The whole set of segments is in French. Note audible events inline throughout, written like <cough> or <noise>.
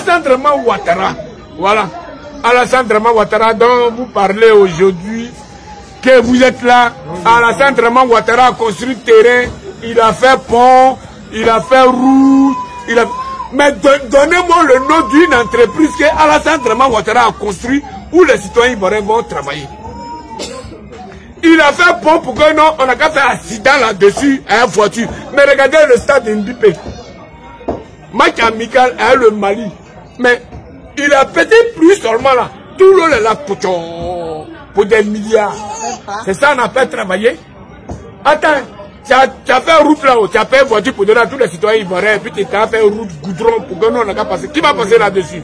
Alassane Draman Ouattara, voilà. Alassane Draman Ouattara dont vous parlez aujourd'hui, que vous êtes là. Alassane Draman Ouattara a construit terrain, il a fait pont, il a fait route, il a... Mais donnez-moi le nom d'une entreprise que Alassane Draman Ouattara a construit où les citoyens ivoiriens vont travailler. Il a fait pont pour que non, on n'a qu'à faire accident là-dessus à une voiture. Mais regardez le stade d'Indipé. Match amical à le Mali. Mais il a pété plus seulement là. Tout le là pour des milliards. C'est ça on a fait travailler. Attends, tu as, as, fait route là-haut, tu as fait voiture pour donner à tous les citoyens ivoiriens, et puis tu as fait route goudron pour que nous on qu'à passer. Qui va passer là-dessus?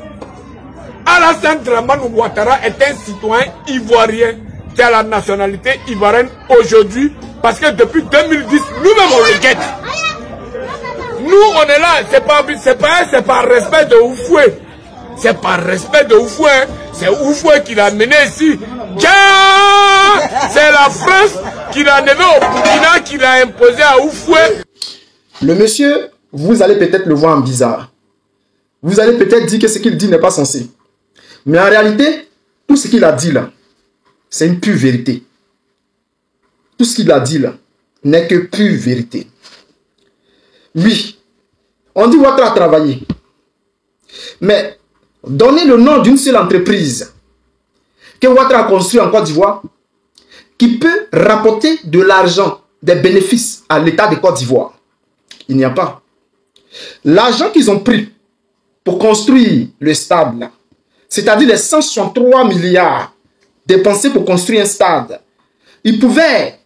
Alassane Draman Ouattara est un citoyen ivoirien qui a la nationalité ivoirienne aujourd'hui parce que depuis 2010, nous-mêmes on le guette. Nous on est là, c'est pas, pas, par respect de Oufoué. C'est par respect de Oufoué. C'est Oufoué qui l'a mené ici. C'est la France qui l'a mené au Burkina, qui l'a imposé à Oufoué. Le monsieur, vous allez peut-être le voir en bizarre. Vous allez peut-être dire que ce qu'il dit n'est pas censé. Mais en réalité, tout ce qu'il a dit là, c'est une pure vérité. Tout ce qu'il a dit là n'est que pure vérité. Oui, on dit Ouattara a travaillé. Mais donnez le nom d'une seule entreprise que Ouattara a construit en Côte d'Ivoire qui peut rapporter de l'argent, des bénéfices à l'État de Côte d'Ivoire. Il n'y a pas. L'argent qu'ils ont pris pour construire le stade c'est-à-dire les 163 milliards dépensés pour construire un stade, ils pouvaient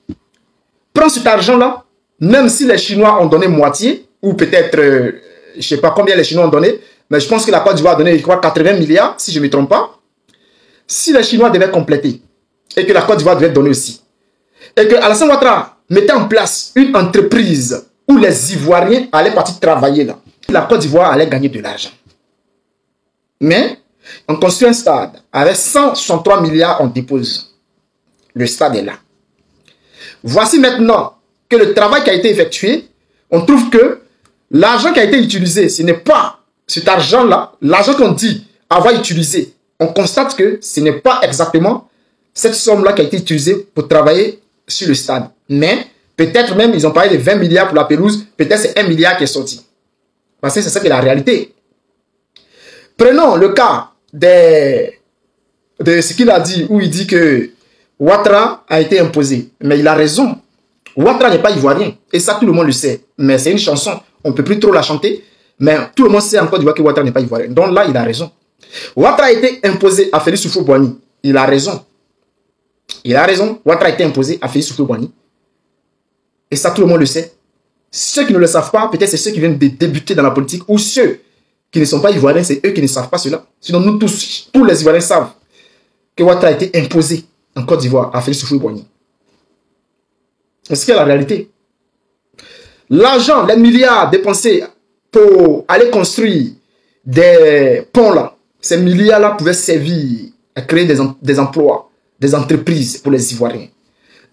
prendre cet argent-là, même si les Chinois ont donné moitié, ou peut-être, euh, je ne sais pas combien les Chinois ont donné, mais je pense que la Côte d'Ivoire a donné, je crois, 80 milliards, si je ne me trompe pas. Si les Chinois devaient compléter, et que la Côte d'Ivoire devait donner aussi, et que Alassane Ouattara mettait en place une entreprise où les Ivoiriens allaient partir travailler là, la Côte d'Ivoire allait gagner de l'argent. Mais on construit un stade avec 163 milliards, on dépose. Le stade est là. Voici maintenant que le travail qui a été effectué, on trouve que l'argent qui a été utilisé, ce n'est pas cet argent-là, l'argent qu'on dit avoir utilisé. On constate que ce n'est pas exactement cette somme-là qui a été utilisée pour travailler sur le stade. Mais peut-être même, ils ont parlé de 20 milliards pour la pelouse, peut-être c'est 1 milliard qui est sorti. Parce que c'est ça qui est la réalité. Prenons le cas de, de ce qu'il a dit, où il dit que Ouattara a été imposé. Mais il a raison. Ouattara n'est pas ivoirien. Et ça, tout le monde le sait. Mais c'est une chanson. On ne peut plus trop la chanter. Mais tout le monde sait encore que Ouattara n'est pas ivoirien. Donc là, il a raison. Ouattara a été imposé à Félix Soufou-Boigny. Il a raison. Il a raison. Ouattara a été imposé à Félix Soufou-Boigny. Et ça, tout le monde le sait. Ceux qui ne le savent pas, peut-être c'est ceux qui viennent de débuter dans la politique ou ceux qui ne sont pas ivoiriens, c'est eux qui ne savent pas cela. Sinon, nous tous, tous les Ivoiriens savent que Ouattara a été imposé en Côte d'Ivoire à Félix Soufou-Boigny. Est-ce qu'il la réalité? L'argent, les milliards dépensés pour aller construire des ponts là, ces milliards-là pouvaient servir à créer des, des emplois, des entreprises pour les Ivoiriens.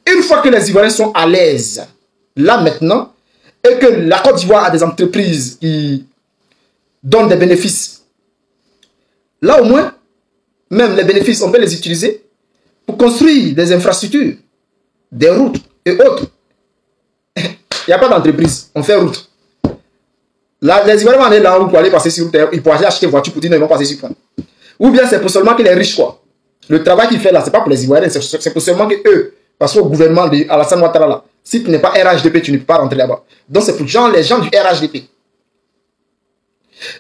Une fois que les Ivoiriens sont à l'aise, là maintenant, et que la Côte d'Ivoire a des entreprises qui donnent des bénéfices, là au moins, même les bénéfices, on peut les utiliser pour construire des infrastructures, des routes et autres. <coughs> Il n'y a pas d'entreprise, on fait route. Là, les Ivoiriens vont aller là où pour aller passer sur route, ils pourront acheter une voiture pour dire non, ils vont passer sur point. Ou bien c'est pour seulement que les riches, quoi. Le travail qu'ils font là, c'est pas pour les Ivoiriens, c'est pour seulement que eux, parce qu'au gouvernement de Alassane Ouattara là, si tu n'es pas RHDP, tu ne peux pas rentrer là-bas. Donc c'est pour les gens du RHDP.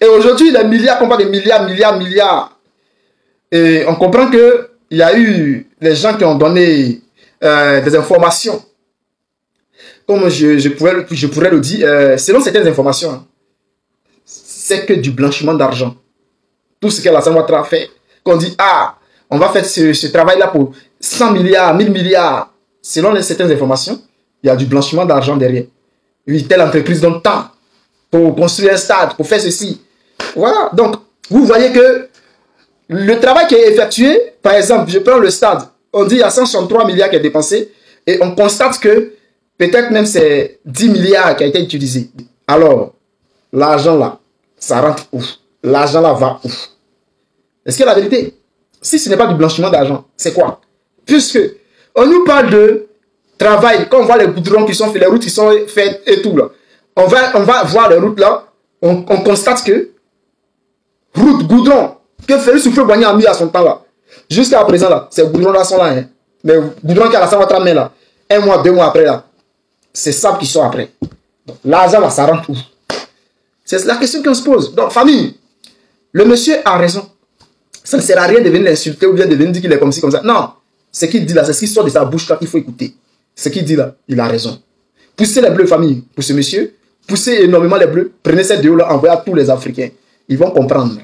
Et aujourd'hui, les milliards, parle de milliards, milliards, milliards. Et on comprend que il y a eu les gens qui ont donné euh, des informations. Comme je, je, pourrais, je pourrais le dire, euh, selon certaines informations, hein, c'est que du blanchiment d'argent. Tout ce que la Ouattara fait, qu'on dit, ah, on va faire ce, travail-là pour 100 milliards, 1000 milliards. Selon certaines informations, il y a du blanchiment d'argent derrière. Oui, telle entreprise donne tant pour construire un stade, pour faire ceci. Voilà. Donc, vous voyez que le travail qui est effectué, par exemple, je prends le stade, on dit il y a 163 milliards qui est dépensé, et on constate que peut-être même c'est 10 milliards qui a été utilisé. Alors, l'argent là, ça rentre où l'argent là va où Est-ce que la vérité Si ce n'est pas du blanchiment d'argent, c'est quoi? Puisque on nous parle de travail, quand on voit les goudrons qui sont faits, les routes qui sont faites et tout là, on va, on va voir les routes là, on, constate que route, goudron, que Félix Soufoué a mis à son temps là, jusqu'à présent là, ces goudrons là sont là, hein. mais goudrons qui a la votre main là, un mois, deux mois après là, c'est ça qui sort après. L'argent là, ça rentre où C'est la question qu'on se pose. Donc, famille, le monsieur a raison. Ça ne sert à rien de venir l'insulter ou bien de venir dire qu'il est comme ci, comme ça. Non. Ce qu'il dit là, c'est ce qui sort de sa bouche là qu'il faut écouter. Ce qu'il dit là, il a raison. Poussez les bleus, famille, pour monsieur. Poussez énormément les bleus. Prenez cette vidéo là, envoyez à tous les Africains. Ils vont comprendre.